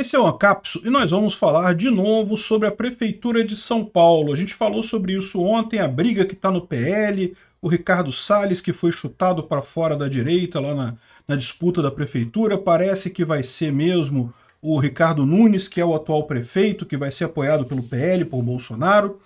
Esse é o Ancapso e nós vamos falar de novo sobre a Prefeitura de São Paulo. A gente falou sobre isso ontem, a briga que está no PL, o Ricardo Salles que foi chutado para fora da direita lá na, na disputa da Prefeitura. Parece que vai ser mesmo o Ricardo Nunes, que é o atual prefeito, que vai ser apoiado pelo PL, por Bolsonaro.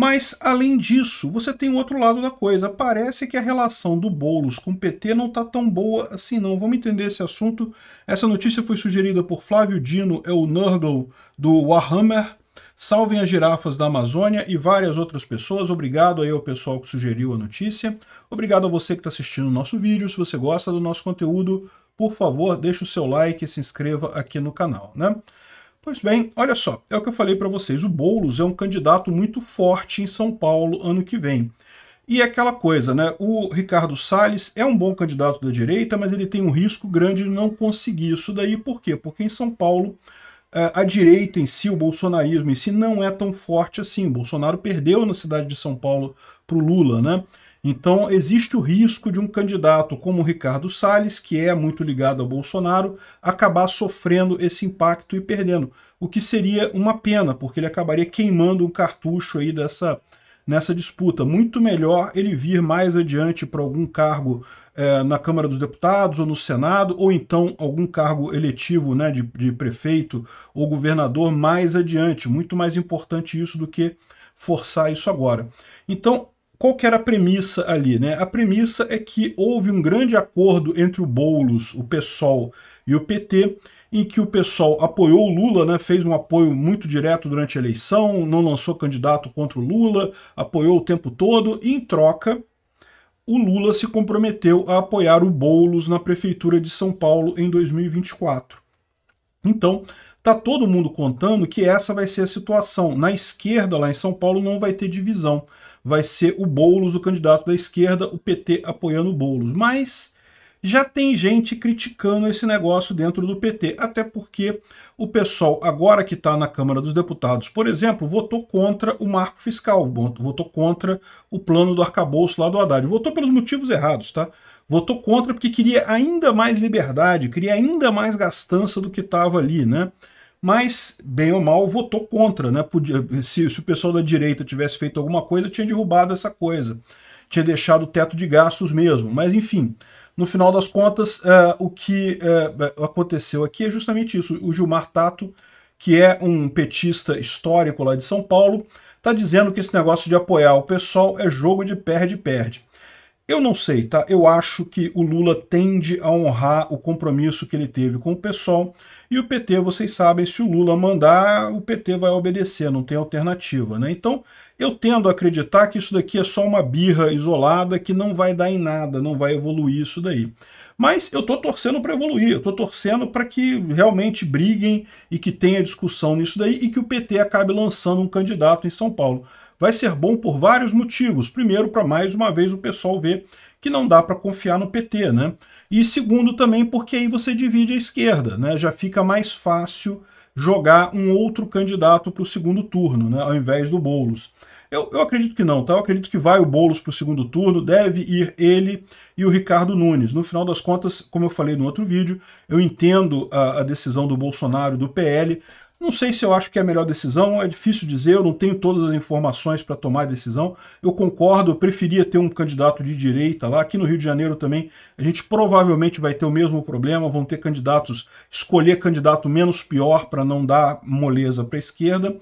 Mas, além disso, você tem o outro lado da coisa. Parece que a relação do Boulos com o PT não está tão boa assim não. Vamos entender esse assunto. Essa notícia foi sugerida por Flávio Dino, é o Nurgle do Warhammer. Salvem as girafas da Amazônia e várias outras pessoas. Obrigado aí ao pessoal que sugeriu a notícia. Obrigado a você que está assistindo o nosso vídeo. Se você gosta do nosso conteúdo, por favor, deixe o seu like e se inscreva aqui no canal, né? Pois bem, olha só, é o que eu falei para vocês, o Boulos é um candidato muito forte em São Paulo ano que vem. E é aquela coisa, né? O Ricardo Salles é um bom candidato da direita, mas ele tem um risco grande de não conseguir isso daí. Por quê? Porque em São Paulo eh, a direita em si, o bolsonarismo em si, não é tão forte assim. O Bolsonaro perdeu na cidade de São Paulo para o Lula, né? Então, existe o risco de um candidato como o Ricardo Salles, que é muito ligado ao Bolsonaro, acabar sofrendo esse impacto e perdendo. O que seria uma pena, porque ele acabaria queimando um cartucho aí dessa, nessa disputa. Muito melhor ele vir mais adiante para algum cargo é, na Câmara dos Deputados ou no Senado, ou então algum cargo eletivo né, de, de prefeito ou governador mais adiante. Muito mais importante isso do que forçar isso agora. Então, qual que era a premissa ali? Né? A premissa é que houve um grande acordo entre o Boulos, o PSOL e o PT, em que o PSOL apoiou o Lula, né, fez um apoio muito direto durante a eleição, não lançou candidato contra o Lula, apoiou o tempo todo, e em troca o Lula se comprometeu a apoiar o Boulos na Prefeitura de São Paulo em 2024. Então, tá todo mundo contando que essa vai ser a situação. Na esquerda, lá em São Paulo, não vai ter divisão vai ser o Boulos, o candidato da esquerda, o PT apoiando o Boulos. Mas já tem gente criticando esse negócio dentro do PT, até porque o pessoal, agora que está na Câmara dos Deputados, por exemplo, votou contra o marco fiscal, votou contra o plano do arcabouço lá do Haddad. Votou pelos motivos errados, tá? Votou contra porque queria ainda mais liberdade, queria ainda mais gastança do que estava ali, né? Mas, bem ou mal, votou contra. Né? Podia, se, se o pessoal da direita tivesse feito alguma coisa, tinha derrubado essa coisa. Tinha deixado o teto de gastos mesmo. Mas, enfim, no final das contas, é, o que é, aconteceu aqui é justamente isso. O Gilmar Tato, que é um petista histórico lá de São Paulo, está dizendo que esse negócio de apoiar o pessoal é jogo de perde-perde. Eu não sei, tá? Eu acho que o Lula tende a honrar o compromisso que ele teve com o PSOL e o PT, vocês sabem, se o Lula mandar, o PT vai obedecer, não tem alternativa, né? Então, eu tendo a acreditar que isso daqui é só uma birra isolada que não vai dar em nada, não vai evoluir isso daí. Mas eu estou torcendo para evoluir, eu estou torcendo para que realmente briguem e que tenha discussão nisso daí e que o PT acabe lançando um candidato em São Paulo vai ser bom por vários motivos. Primeiro, para mais uma vez o pessoal ver que não dá para confiar no PT, né? E segundo também porque aí você divide a esquerda, né? Já fica mais fácil jogar um outro candidato para o segundo turno, né? Ao invés do Boulos. Eu, eu, acredito que não, tá? Eu acredito que vai o Boulos para o segundo turno, deve ir ele e o Ricardo Nunes. No final das contas, como eu falei no outro vídeo, eu entendo a, a decisão do Bolsonaro e do PL, não sei se eu acho que é a melhor decisão, é difícil dizer, eu não tenho todas as informações para tomar a decisão. Eu concordo, eu preferia ter um candidato de direita lá. Aqui no Rio de Janeiro também a gente provavelmente vai ter o mesmo problema, vão ter candidatos, escolher candidato menos pior para não dar moleza para a esquerda.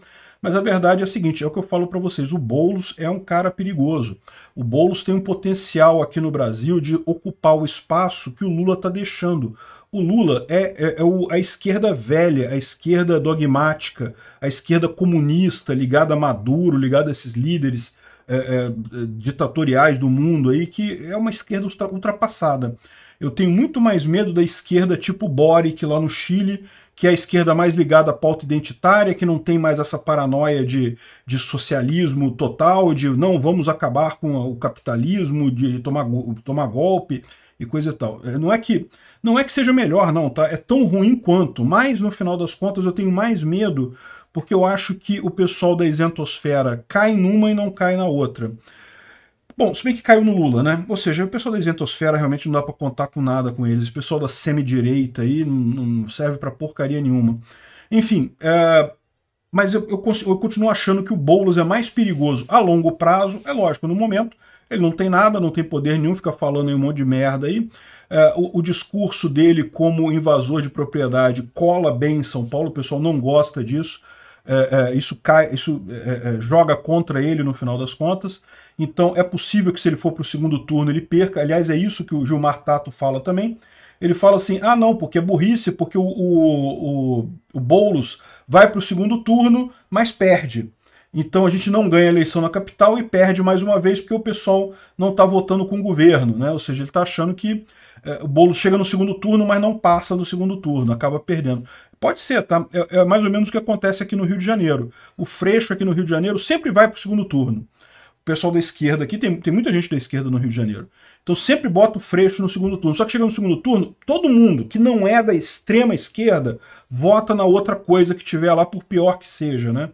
Mas a verdade é a seguinte, é o que eu falo para vocês, o Boulos é um cara perigoso. O Boulos tem um potencial aqui no Brasil de ocupar o espaço que o Lula está deixando. O Lula é, é, é o, a esquerda velha, a esquerda dogmática, a esquerda comunista, ligada a Maduro, ligada a esses líderes é, é, ditatoriais do mundo aí, que é uma esquerda ultrapassada. Eu tenho muito mais medo da esquerda tipo Boric lá no Chile, que é a esquerda mais ligada à pauta identitária, que não tem mais essa paranoia de, de socialismo total, de não, vamos acabar com o capitalismo, de tomar, tomar golpe e coisa e tal. É, não é que não é que seja melhor, não, tá? É tão ruim quanto, mas no final das contas eu tenho mais medo porque eu acho que o pessoal da isentosfera cai numa e não cai na outra. Bom, se bem que caiu no Lula, né? Ou seja, o pessoal da isentosfera realmente não dá para contar com nada com eles. O pessoal da semi-direita aí não, serve para porcaria nenhuma. Enfim, é, mas eu, eu, eu, continuo achando que o Boulos é mais perigoso a longo prazo. É lógico, no momento ele não tem nada, não tem poder nenhum, fica falando aí um monte de merda aí. É, o, o, discurso dele como invasor de propriedade cola bem em São Paulo, o pessoal não gosta disso. É, é, isso cai, isso é, é, joga contra ele no final das contas. Então é possível que se ele for para o segundo turno ele perca. Aliás, é isso que o Gilmar Tato fala também. Ele fala assim: ah, não, porque é burrice, porque o, o, o, o Boulos vai para o segundo turno, mas perde. Então a gente não ganha a eleição na capital e perde mais uma vez porque o pessoal não está votando com o governo, né? Ou seja, ele está achando que é, o Boulos chega no segundo turno, mas não passa no segundo turno, acaba perdendo. Pode ser, tá? É, é, mais ou menos o que acontece aqui no Rio de Janeiro. O Freixo aqui no Rio de Janeiro sempre vai para o segundo turno. O pessoal da esquerda aqui, tem, tem muita gente da esquerda no Rio de Janeiro. Então sempre bota o Freixo no segundo turno. Só que chega no segundo turno, todo mundo que não é da extrema esquerda vota na outra coisa que tiver lá, por pior que seja, né?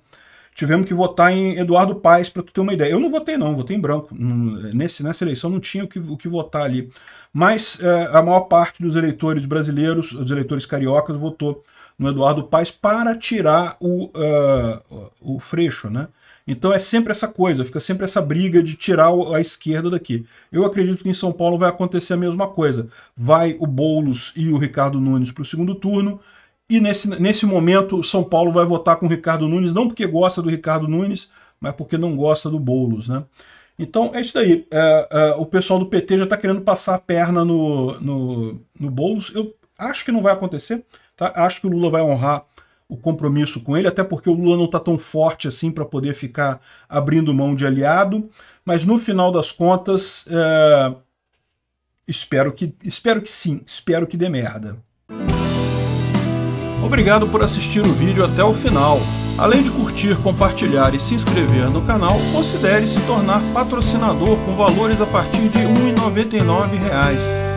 Tivemos que votar em Eduardo Paes, para tu ter uma ideia. Eu não votei não, votei em branco. Nesse, nessa eleição não tinha o que, o que votar ali. Mas é, a maior parte dos eleitores brasileiros, os eleitores cariocas, votou no Eduardo Paes para tirar o, uh, o Freixo, né? Então é sempre essa coisa, fica sempre essa briga de tirar a esquerda daqui. Eu acredito que em São Paulo vai acontecer a mesma coisa. Vai o Boulos e o Ricardo Nunes para o segundo turno, e nesse, nesse momento São Paulo vai votar com o Ricardo Nunes, não porque gosta do Ricardo Nunes, mas porque não gosta do Boulos, né? Então é isso daí. É, é, o pessoal do PT já está querendo passar a perna no, no, no Boulos. Eu acho que não vai acontecer. Tá? Acho que o Lula vai honrar o compromisso com ele, até porque o Lula não está tão forte assim para poder ficar abrindo mão de aliado. Mas no final das contas, é... espero, que, espero que sim, espero que dê merda. Obrigado por assistir o vídeo até o final. Além de curtir, compartilhar e se inscrever no canal, considere se tornar patrocinador com valores a partir de R$ 1,99